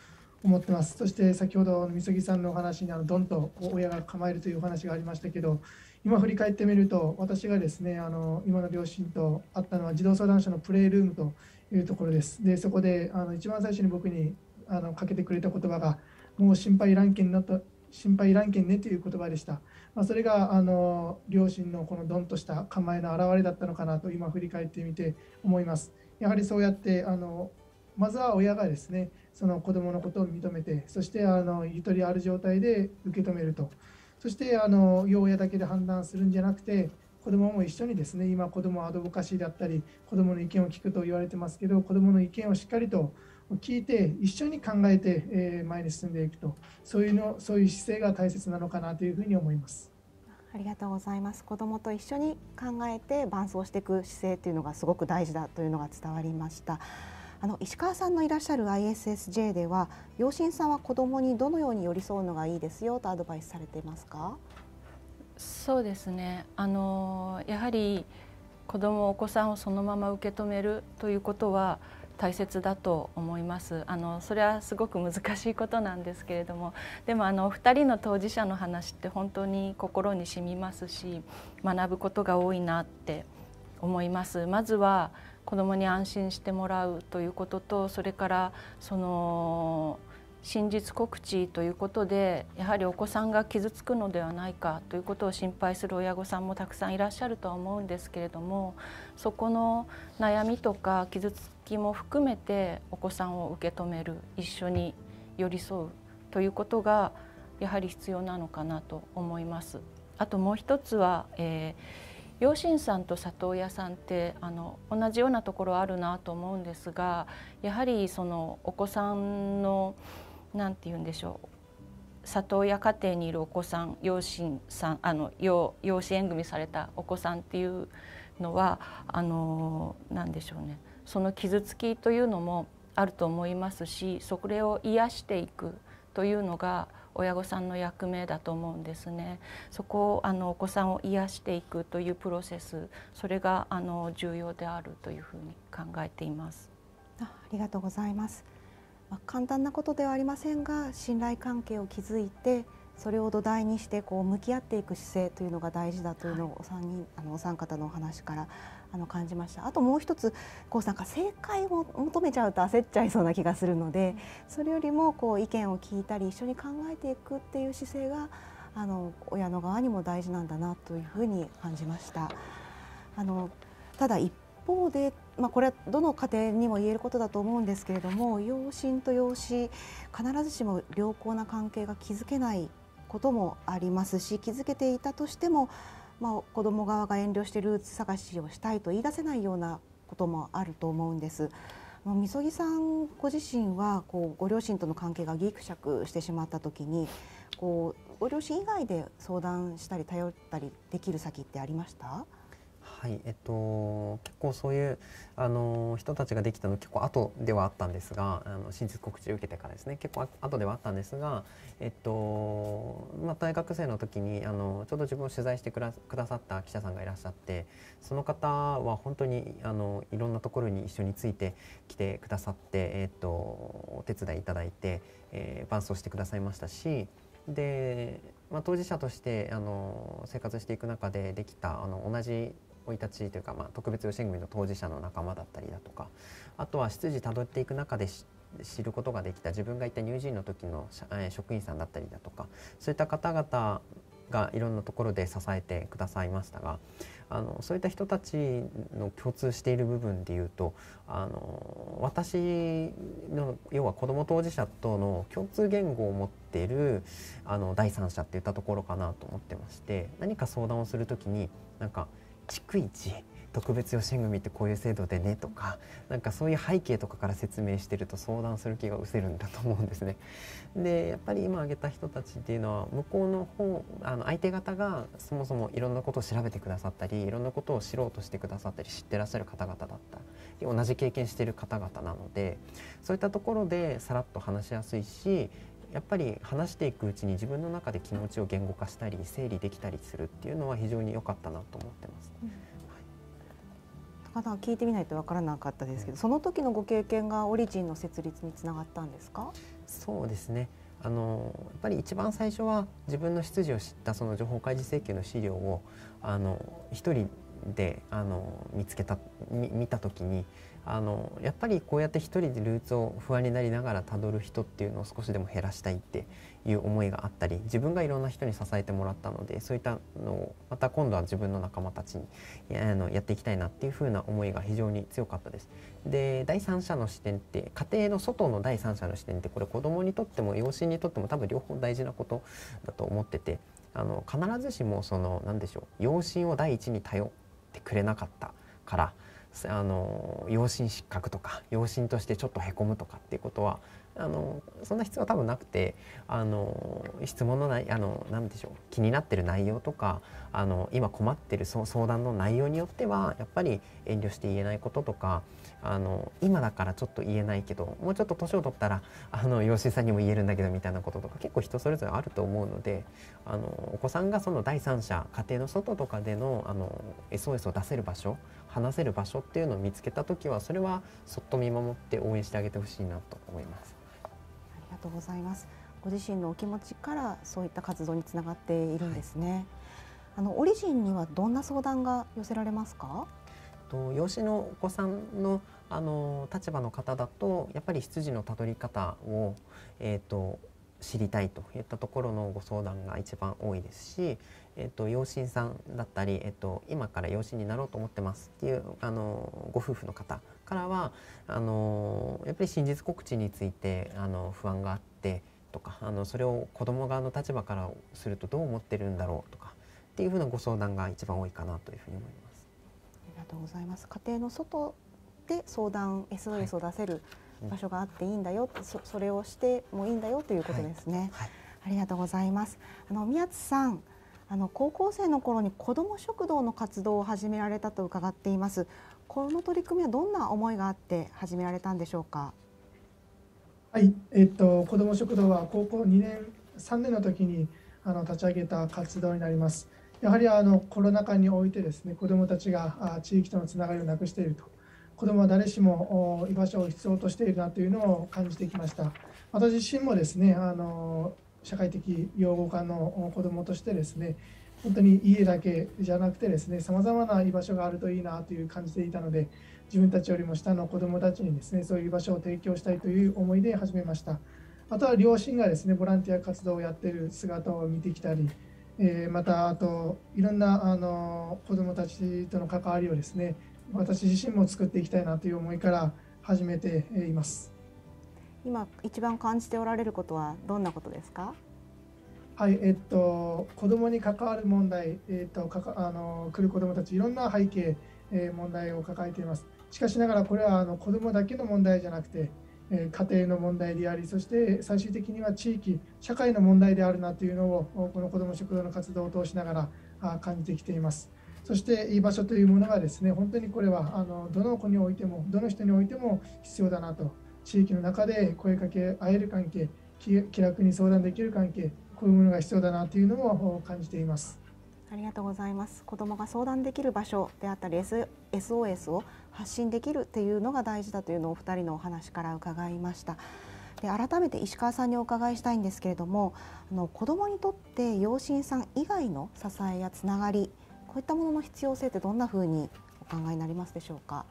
思ってます。そして先ほどみそぎさんのお話にあのドンと親が構えるというお話がありましたけど今振り返ってみると私がですねあの今の両親と会ったのは児童相談所のプレイルームというところです。でそこであの一番最初に僕にあのかけてくれた言葉がもう心配いらんけんなと心配いらんけんねという言葉でした。まあ、それがあの両親のこのドンとした構えの表れだったのかなと今振り返ってみて思います。やはりそうやってあのまずは親がですねその子どものことを認めてそしてあのゆとりある状態で受け止めるとそしてあの要親だけで判断するんじゃなくて子どもも一緒にですね今子どもアドボカシーだったり子どもの意見を聞くと言われてますけど子どもの意見をしっかりと聞いて一緒に考えて、え前に進んでいくとそういうのそういう姿勢が大切なのかなというふうに思います。ありがとうございます。子どもと一緒に考えて伴走していく姿勢というのがすごく大事だというのが伝わりました。あの石川さんのいらっしゃる ISSJ では養親さんは子どもにどのように寄り添うのがいいですよとアドバイスされていますか？そうですね。あのやはり子どもお子さんをそのまま受け止めるということは大切だと思います。あのそれはすごく難しいことなんですけれどもでもあの2人の当事者の話って本当に心に染みますし学ぶことが多いなって思います。まずは子どもに安心してもらうということとそれからその真実告知ということでやはりお子さんが傷つくのではないかということを心配する親御さんもたくさんいらっしゃるとは思うんですけれどもそこの悩みとか傷つきも含めてお子さんを受け止める一緒に寄り添うということがやはり必要なのかなと思います。あともう一つは、えー、養親さんと里親さんってあの同じようなところあるなと思うんですがやはりそのお子さんの何て言うんでしょう里親家庭にいるお子さん養親さんあの養養子縁組されたお子さんっていうのはあの何でしょうねその傷つきというのもあると思いますしそれを癒していくというのが親御さんの役目だと思うんですね。そこをあのお子さんを癒していくというプロセス、それがあの重要であるというふうに考えています。あありがとうございます。まあ、簡単なことではありませんが信頼関係を築いてそれを土台にしてこう向き合っていく姿勢というのが大事だというのをお三人、あのお三方のお話からあの感じましたあともう一つこうなんか正解を求めちゃうと焦っちゃいそうな気がするのでそれよりもこう意見を聞いたり一緒に考えていくっていう姿勢があの親の側にも大事なんだなというふうに感じました。あのただ一方で、まあ、これはどの家庭にも言えることだと思うんですけれども養親と養子必ずしも良好な関係が築けないこともありますし気づけていたとしても、まあ、子ども側が遠慮してルーツ探しをしたいと言い出せないようなこともあると思うんです。みそぎさんご自身はこうご両親との関係がぎくしゃくしてしまった時にこうご両親以外で相談したり頼ったりできる先ってありました？はいえっと、結構そういうあの人たちができたの結構後ではあったんですがあの真実告知を受けてからですね結構後ではあったんですが、えっとまあ、大学生の時にあのちょうど自分を取材してくださった記者さんがいらっしゃってその方は本当にあのいろんなところに一緒についてきてくださって、えっと、お手伝いいただいて、えー、伴走してくださいましたしで、まあ、当事者としてあの生活していく中でできたあの同じ生い立ちというか、まあ、特別養子縁組の当事者の仲間だったりだとかあとは出自たどっていく中で知知ることができた。自分がいた乳児院の時の職員さんだったりだとかそういった方々がいろんなところで支えてくださいましたがあのそういった人たちの共通している部分でいうとあの私の要は子ども当事者との共通言語を持っているあの第三者っていったところかなと思ってまして何か相談をする時になんか逐一特別養子縁組ってこういう制度でねとかなんかそういう背景とかから説明してると相談する気が失せるんだと思うんですね。でやっぱり今挙げた人たちっていうのは向こうの方あの相手方がそもそもいろんなことを調べてくださったりいろんなことを知ろうとしてくださったり知ってらっしゃる方々だったり同じ経験してる方々なのでそういったところでさらっと話しやすいしやっぱり話していくうちに自分の中で気持ちを言語化したり整理できたりするっていうのは非常に良かったなと思ってます。うん高田聞いてみないとわからなかったですけど、その時のご経験がオリジンの設立につながったんですか？そうですね。あのやっぱり一番最初は自分の出自を知ったその情報開示請求の資料をあの一人であの見つけた見た時にあのやっぱりこうやって一人でルーツを不安になりながらたどる人っていうのを少しでも減らしたいっていう思いがあったり自分がいろんな人に支えてもらったのでそういったのをまた今度は自分の仲間たちにあのやっていきたいなっていうふうな思いが非常に強かったです。で第三者の視点って家庭の外の第三者の視点ってこれ子どもにとっても養子にとっても多分両方大事なことだと思っててあの必ずしもその何でしょう養子を第一に頼ってくれなかったからあの養親失格とか養親としてちょっとへこむとかっていうことはあのそんな必要は多分なくてあの質問のないあの何でしょう気になってる内容とかあの今困ってる相談の内容によってはやっぱり遠慮して言えないこととかあの今だからちょっと言えないけどもうちょっと年を取ったらあの養子さんにも言えるんだけどみたいなこととか結構人それぞれあると思うのであのお子さんがその第三者家庭の外とかでのあの SOS を出せる場所話せる場所っていうのを見つけた時はそれはそっと見守って応援してあげてほしいなと思います。とうございます。ご自身のお気持ちからそういった活動につながっているんですね。はい、あのオリジンにはどんな相談が寄せられますか？と養子のお子さんのあの立場の方だとやっぱり出自のたどり方をえっ、ー、と知りたいといったところのご相談が一番多いですし、えーと、養親さんだったり、えーと、今から養子になろうと思ってますっていうあのご夫婦の方からはあのやっぱり真実告知についてあの不安があってとかあのそれを子ども側の立場からするとどう思ってるんだろうとかっていうふうなご相談が一番多いかなというふうに思います。ありがとうございます家庭の外で相談 SOS を出せる、はい場所があっていいんだよ、そそれをしてもいいんだよということですね。はいはい、ありがとうございます。あの宮津さん、あの高校生の頃に子ども食堂の活動を始められたと伺っています。この取り組みはどんな思いがあって始められたんでしょうか？はい、えっと子ども食堂は高校2年3年の時にあの立ち上げた活動になります。やはりあのコロナ禍においてですね子どもたちが地域とのつながりをなくしていると子どもは誰しも居場所を必要としているなというのを感じてきました。私自身もですねあの社会的養護家の子どもとしてですね本当に家だけじゃなくてですねさまざまな居場所があるといいなという感じていたので自分たちよりも下の子どもたちにですねそういう居場所を提供したいという思いで始めました。あとは両親がですねボランティア活動をやっている姿を見てきたり、えー、またあといろんなあの子どもたちとの関わりをですね私自身も作っていきたいなという思いから始めています。今一番感じておられることはどんなことですか？はいえっと子どもに関わる問題、えっと、かかあの来る子どもたちいろんな背景、えー、問題を抱えていますしかしながらこれはあの子どもだけの問題じゃなくて、えー、家庭の問題でありそして最終的には地域社会の問題であるなというのをこの子ども食堂の活動を通しながらあ感じてきています。そして居場所というものがですね本当にこれはあのどの子においてもどの人においても必要だなと地域の中で声かけ合える関係気楽に相談できる関係こういうものが必要だなというのを感じています。ありがとうございます。子どもが相談できる場所であったり SOS を発信できるっていうのが大事だというのをお二人のお話から伺いました。で改めて石川さんにお伺いしたいんですけれどもあの子どもにとって養親さん以外の支えやつながりこういったものの必要性ってどんなふうにお考えになりますでしょうか？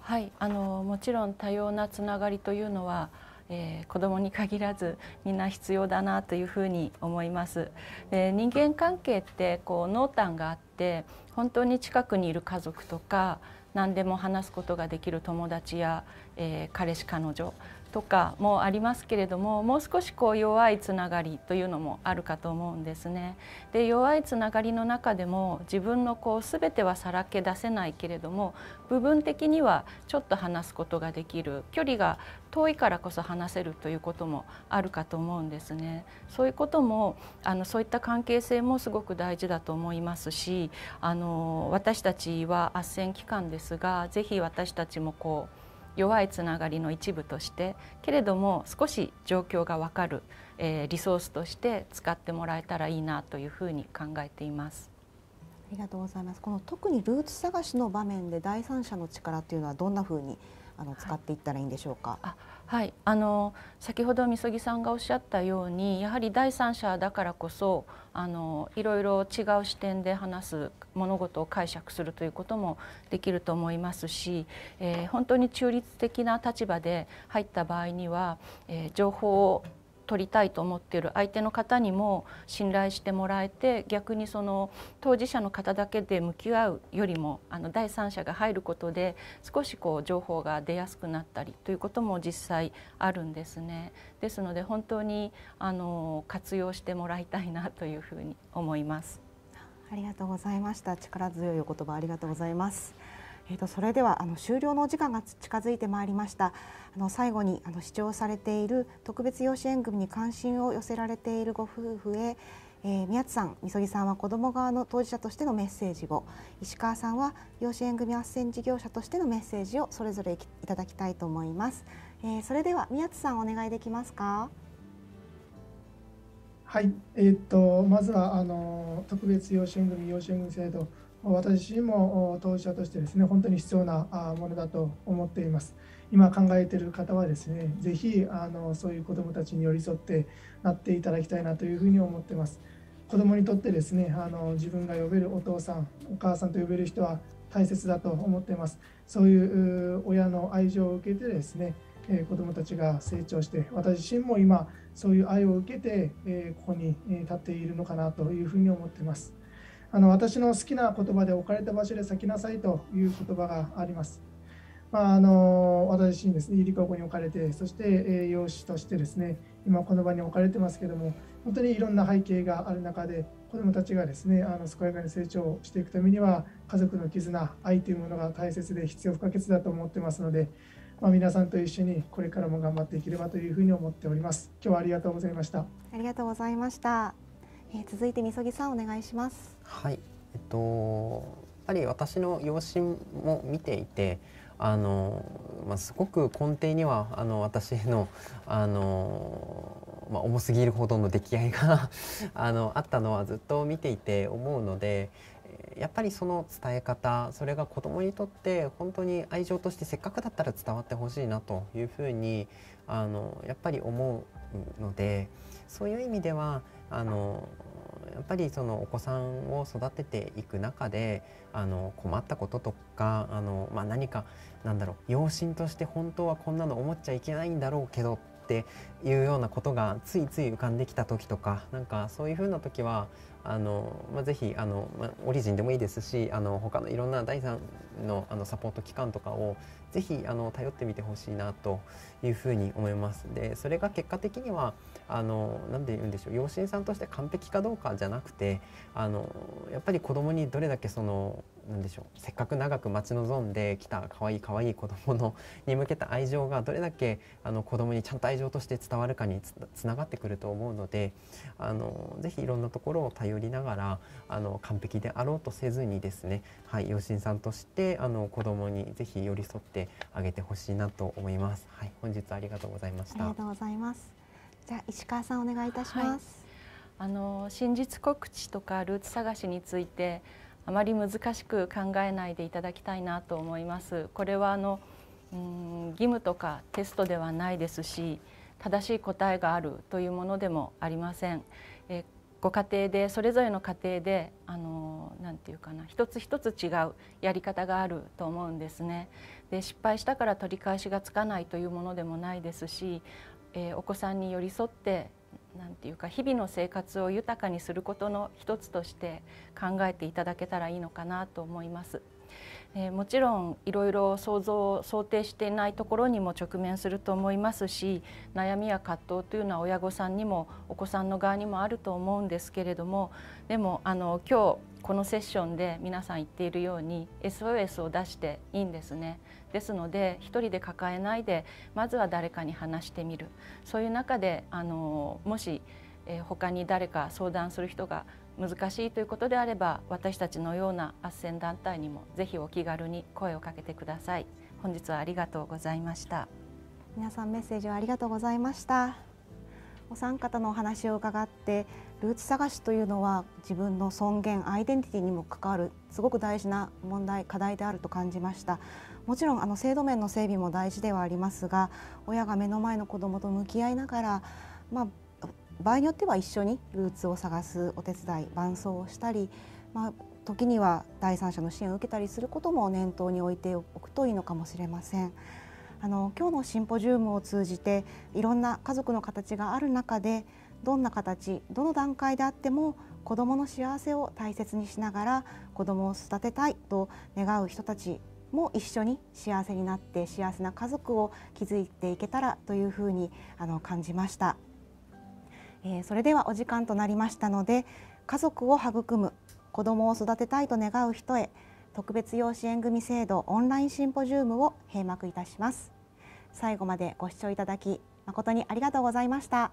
はいあのもちろん多様なつながりというのはえー、子どもに限らずみんな必要だなというふうに思います。えー、人間関係ってこう濃淡があって本当に近くにいる家族とか何でも話すことができる友達や、えー、彼氏彼女とかもありますけれどももう少しこう弱いつながりというのもあるかと思うんですね。で弱いつながりの中でも自分のこう全てはさらけ出せないけれども部分的にはちょっと話すことができる距離が遠いからこそ話せるということもあるかと思うんですね。そういうこともあのそういった関係性もすごく大事だと思いますしあの私たちは斡旋機関ですがぜひ私たちもこう弱いつながりの一部としてけれども少し状況が分かる、えー、リソースとして使ってもらえたらいいなというふうに考えています。ありがとうございます。この特にルーツ探しの場面で第三者の力というのはどんなふうにあの使っていったらいいんでしょうか？はいはい、あの先ほどみそぎさんがおっしゃったようにやはり第三者だからこそあのいろいろ違う視点で話す物事を解釈するということもできると思いますし、えー、本当に中立的な立場で入った場合には、えー、情報を取りたいと思っている相手の方にも信頼してもらえて逆にその当事者の方だけで向き合うよりもあの第三者が入ることで少しこう情報が出やすくなったりということも実際あるんですね。ですので本当にあの活用してもらいたいなというふうに思います。ありがとうございました。力強いお言葉ありがとうございます。えーと、それではあの終了のお時間が近づいてまいりました。あの最後にあの視聴されている特別養子縁組に関心を寄せられているご夫婦へ、えー、宮津さん、みそぎさんは子ども側の当事者としてのメッセージを石川さんは養子縁組斡旋事業者としてのメッセージをそれぞれいただきたいと思います、えー、それでは宮津さんお願いできますか？はい、えーと、とまずはあの特別養子縁組養子縁組制度私自身も当事者としてですね本当に必要なものだと思っています。今考えている方はですねぜひあのそういう子どもたちに寄り添ってなっていただきたいなというふうに思ってます。子どもにとってですねあの自分が呼べるお父さんお母さんと呼べる人は大切だと思っています。そういう親の愛情を受けてですね子どもたちが成長して私自身も今そういう愛を受けてここに立っているのかなというふうに思っています。あの私の好きな言葉で置かれた場所で咲きなさいという言葉があります。まあ、あの私自身ですね、ゆりかこに置かれて、そして栄養士としてですね、今この場に置かれてますけども、本当にいろんな背景がある中で、子どもたちがですね、あの健やかに成長していくためには、家族の絆、愛というものが大切で必要不可欠だと思ってますので、まあ、皆さんと一緒にこれからも頑張っていければというふうに思っております。今日はありがとうございました。ありがとうございました。えー、続いてみそぎさんお願いします。はい、えっとやっぱり私の養子も見ていて。あのまあ、すごく根底にはあの私のあの、まあ、重すぎるほどの出来合いが あのあったのはずっと見ていて思うのでやっぱりその伝え方それが子どもにとって本当に愛情としてせっかくだったら伝わってほしいなというふうにあのやっぱり思うのでそういう意味ではあのやっぱりそのお子さんを育てていく中であの困ったこととかあの、まあ、何かなんだろう養親として本当はこんなの思っちゃいけないんだろうけどっていうようなことがついつい浮かんできた時とかなんかそういうふうな時はあの、まあ、ぜひあの、まあ、オリジンでもいいですしあの他のいろんな第三のあのサポート機関とかをぜひあの頼ってみてほしいなというふうに思います。でそれが結果的にはあの何で言うんでしょう養親さんとして完璧かどうかじゃなくてあのやっぱり子供にどれだけその何でしょうせっかく長く待ち望んできた可愛い可愛い子供のに向けた愛情がどれだけあの子供にちゃんと愛情として伝わるかにつながってくると思うのであのぜひいろんなところを頼りながらあの完璧であろうとせずにですね、はい、養親さんとしてあの子供にぜひ寄り添ってあげてほしいなと思います。はい、本日ありがとうございました。ありがとうございます。じゃあ石川さんお願いいたします。はい、あの真実告知とかルーツ探しについてあまり難しく考えないでいただきたいなと思います。これはあのうん義務とかテストではないですし正しい答えがあるというものでもありません。えご家庭でそれぞれの家庭であのなんていうかな一つ一つ違うやり方があると思うんですね。で失敗したから取り返しがつかないというものでもないですし、えー、お子さんに寄り添ってなんていうか日々の生活を豊かにすることの一つとして考えていただけたらいいのかなと思います。えー、もちろんいろいろ想像を想定していないところにも直面すると思いますし悩みや葛藤というのは親御さんにもお子さんの側にもあると思うんですけれどもでもあの今日このセッションで皆さん言っているように SOS を出していいんですね。ですので一人で抱えないでまずは誰かに話してみる。そういう中であのもし、えー、他に誰か相談する人が難しいということであれば私たちのような斡旋団体にもぜひお気軽に声をかけてください。本日はありがとうございました。皆さんメッセージをありがとうございました。お三方のお話を伺ってルーツ探しというのは自分の尊厳アイデンティティにも関わるすごく大事な問題課題であると感じましたもちろんあの制度面の整備も大事ではありますが親が目の前の子どもと向き合いながら、まあ、場合によっては一緒にルーツを探すお手伝い伴走をしたり、まあ、時には第三者の支援を受けたりすることも念頭に置いておくといいのかもしれません。あの今日のシンポジウムを通じていろんな家族の形がある中でどんな形どの段階であっても子どもの幸せを大切にしながら子どもを育てたいと願う人たちも一緒に幸せになって幸せな家族を築いていけたらというふうにあの感じました、えー、それではお時間となりましたので家族を育む子どもを育てたいと願う人へ特別養子縁組制度オンラインシンポジウムを閉幕いたします。最後までご視聴いただき誠にありがとうございました。